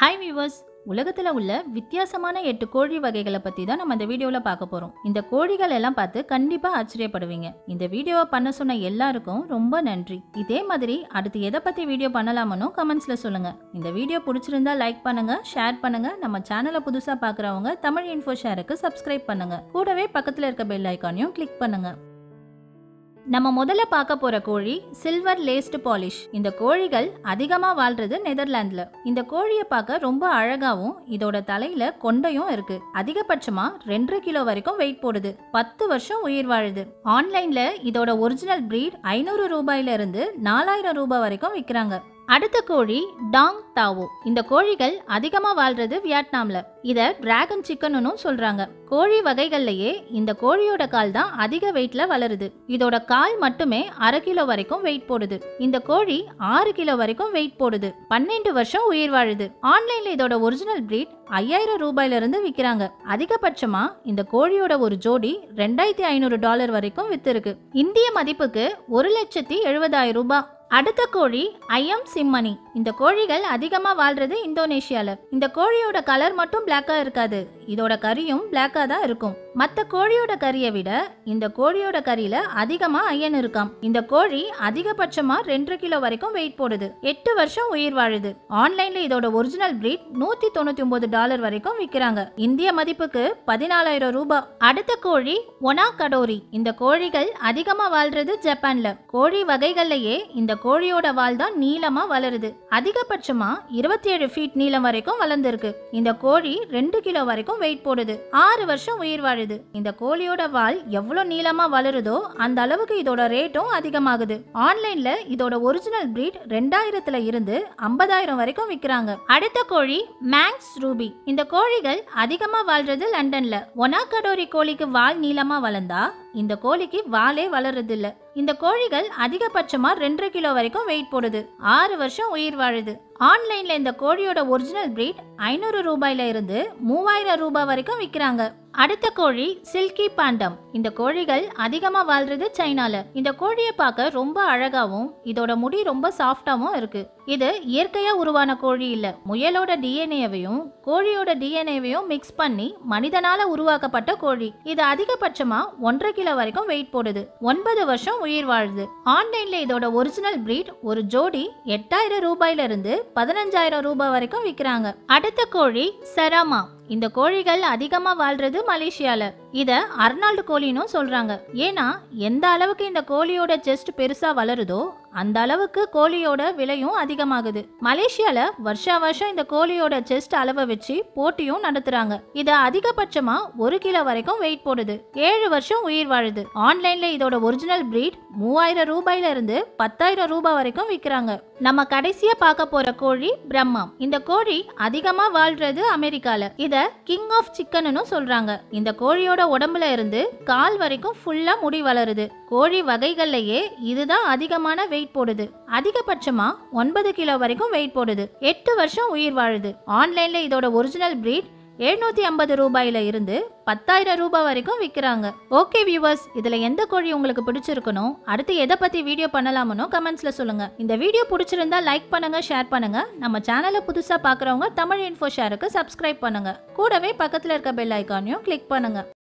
Hi viewers உலகத்தில் உள்ள வித்தியாசமான எட்டு கோழி வகைகளை பற்றி தான் நம்ம இந்த வீடியோவில் பார்க்க போகிறோம் இந்த கோழிகள் எல்லாம் பார்த்து கண்டிப்பாக ஆச்சரியப்படுவீங்க. இந்த வீடியோவை பண்ண சொன்ன எல்லாருக்கும் ரொம்ப நன்றி. இதே மாதிரி அடுத்து எதை பற்றி வீடியோ பண்ணலாமனோ கமெண்ட்ஸில் சொல்லுங்கள் இந்த வீடியோ பிடிச்சிருந்தா லைக் பண்ணுங்க ஷேர் பண்ணுங்க. நம்ம சேனலை புதுசாக பார்க்குறவங்க தமிழ் இன்ஃபோ ஷேருக்கு சப்ஸ்கிரைப் பண்ணுங்க. கூடவே பக்கத்தில் இருக்க பெல் ஐக்கானையும் கிளிக் பண்ணுங்கள் நம்ம முதல்ல பார்க்க போற கோழி சில்வர் லேஸ்டு பாலிஷ் இந்த கோழிகள் அதிகமா வாழ்றது நெதர்லாந்துல. இந்த கோழியை பார்க்க ரொம்ப அழகாவும் இதோட தலையில கொண்டையும் இருக்கு. அதிகபட்சமா ரெண்டரை கிலோ வரைக்கும் வெயிட் போடுது. பத்து வருஷம் உயிர் வாழுது. ஆன்லைன்ல இதோட ஒரிஜினல் பிரீட் ஐநூறு ரூபாயில இருந்து நாலாயிரம் ரூபாய் வரைக்கும் விற்கிறாங்க அடுத்த கோழி டாங் தாவோ. இந்த கோழிகள் அதிகமாக வாழ்றது வியட்நாமில். இதை டிராகன் சிக்கன்னு சொல்கிறாங்க கோழி வகைகள்லையே இந்த கோழியோட கால் தான் அதிக வெயிட்ல வளருது. இதோட கால் மட்டுமே அரை கிலோ வரைக்கும் வெயிட் போடுது. இந்த கோழி ஆறு கிலோ வரைக்கும் வெயிட் போடுது. பன்னெண்டு வருஷம் உயிர் வாழுது. ஆன்லைன்ல இதோட ஒரிஜினல் பிரீட் ஐயாயிரம் ரூபாயில இருந்து அதிகபட்சமாக அதிகபட்சமா இந்த கோழியோட ஒரு ஜோடி ரெண்டாயிரத்தி ஐநூறு டாலர் வரைக்கும் விற்றுருக்கு இந்திய மதிப்புக்கு ஒரு லட்சத்தி எழுபதாயிரம் ரூபாய். அடுத்த கோழி ஐயம் சிம்மணி. இந்த கோழிகள் அதிகமாக வாழ்றது இந்தோனேஷியாவில் இந்த கோழியோட கலர் மட்டும் பிளாக்காக இருக்காது. இதோட கறியும் பிளாக்காக தான் இருக்கும். மற்ற கோழியோட கறியை விட இந்த கோழியோட கறியில அதிகமா அயன் இருக்காம். இந்த கோழி அதிகபட்சமா ரெண்டு கிலோ வரைக்கும் வெயிட் போடுது. எட்டு வருஷம் உயிர் வாழுது. ஆன்லைன்ல இதோட ஒரிஜினல் பிரீட் நூத்தி தொண்ணூத்தி ஒன்பது டாலர் வரைக்கும் விற்கிறாங்க இந்திய மதிப்புக்கு பதினாலாயிரம் ரூபாய் அடுத்த கோழி ஒனா கடோரி இந்த கோழிகள் அதிகமா வாழ்றது ஜப்பான்ல. கோழி வகைகள்லயே இந்த கோழியோட வால் தான் நீளமா வளருது. அதிகபட்சமா இருபத்தி ஏழு ஃபீட் நீளம் வரைக்கும் வளர்ந்துருக்கு. இந்த கோழி ரெண்டு கிலோ வரைக்கும் வெயிட் போடுது. ஆறு வருஷம் உயிர் வாழுது. இந்த கோழியோட வால் எவ்வளவு நீளமா வளருதோ அந்த அளவுக்கு இதோட ரேட்டும் அதிகமாகுது. ஆன்லைன்ல இதோட ஒரிஜினல் பிரீட் ரெண்டாயிரத்துல இருந்து ஐம்பதாயிரம் வரைக்கும் விக்கிறாங்க. அடுத்த கோழி மேங்ஸ் ரூபி இந்த கோழிகள் அதிகமா வாழ்றது லண்டன்ல ஒனாகடோரி கோழிக்கு வால் நீளமா வளர்ந்தா இந்த கோழிக்கு வாலே வளருது இல்ல இந்த கோழிகள் அதிகபட்சமா ரெண்டரை கிலோ வரைக்கும் வெயிட் போடுது. ஆறு வருஷம் உயிர் வாழுது. ஆன்லைன்ல இந்த கோழியோட ஒரிஜினல் பிரீட் ஐநூறு ரூபாயில இருந்து மூவாயிரம் ரூபாய் வரைக்கும் விற்கிறாங்க அடுத்த கோழி சில்கி பாண்டம். இந்த கோழிகள் அதிகமா வாழ்றது சைனால. இந்த கோழியை பார்க்க ரொம்ப அழகாவும் இதோட முடி ரொம்ப சாஃப்டாவும் இருக்கு. இது இயற்கையா உருவான கோழி இல்ல. முயலோட டிஎன்ஏவையும் கோழியோட டிஎன்ஏவையும் மிக்ஸ் பண்ணி மனிதனால உருவாக்கப்பட்ட கோழி. இது அதிகபட்சமா ஒன்றரை கிலோ வரைக்கும் வெயிட் போடுது. ஒன்பது வருஷம் உயிர் வாழுது. ஆன்லைன்ல இதோட ஒரிஜினல் பிரீட் ஒரு ஜோடி எட்டாயிரம் ரூபாயில இருந்து பதினஞ்சாயிரம் ரூபாய் வரைக்கும் விற்கிறாங்க அடுத்த கோழி செராமா. இந்த கோழிகள் அதிகமாக வாழ்கிறது மலேசியால. இதை அர்னால்டு கோழின்னு சொல்கிறாங்க ஏன்னா எந்த அளவுக்கு இந்த கோழியோட செஸ்ட் பெருசாக வளருதோ அந்த அளவுக்கு கோழியோட விலையும் அதிகமாகுது. மலேசியால வருஷா வருஷம் இந்த கோழியோட செஸ்ட் அளவை வச்சு போட்டியும் நடத்துறாங்க. இது அதிகபட்சமா ஒரு கிலோ வரைக்கும் வெயிட் போடுது. ஏழு வருஷம் உயிர் வாழுது. ஆன்லைன்ல இதோட ஒரிஜினல் பிரீட் மூவாயிரம் ரூபாயில இருந்து பத்தாயிரம் ரூபாய் வரைக்கும் விற்கிறாங்க நம்ம கடைசியா பார்க்க போற கோழி பிரம்மா. இந்த கோழி அதிகமா வாழ்றது அமெரிக்கால. இத கிங் ஆஃப் சிக்கன்னு சொல்றாங்க. இந்த கோழியோட உடம்புல இருந்து கால் வரைக்கும் ஃபுல்லா முடி வளருது. கோழி வகைகள்லயே இதுதான் அதிகமான வெயிட் போடுது. அதிகபட்சமா ஒன்பது கிலோ வரைக்கும் வெயிட் போடுது. எட்டு வருஷம் உயிர் வாழுது. ஆன்லைன்ல இதோட ஒரிஜினல் பிரீட் எழுநூத்தி ஐம்பது ரூபாயில இருந்து பத்தாயிரம் ரூபாய் வரைக்கும் விற்கிறாங்க ஓகே வியூவர்ஸ் இதுல எந்த கோழி உங்களுக்கு பிடிச்சிருக்கணும்? அடுத்து எதை பத்தி வீடியோ பண்ணலாமனோ கமெண்ட்ஸ்ல சொல்லுங்க. இந்த வீடியோ பிடிச்சிருந்தா லைக் பண்ணுங்க ஷேர் பண்ணுங்க. நம்ம சேனலை புதுசா பாக்குறவங்க தமிழ் இன்ஃபோ ஷேருக்கு சப்ஸ்கிரைப் பண்ணுங்க. கூடவே பக்கத்துல இருக்க பெல் ஐக்கானையும் கிளிக் பண்ணுங்க.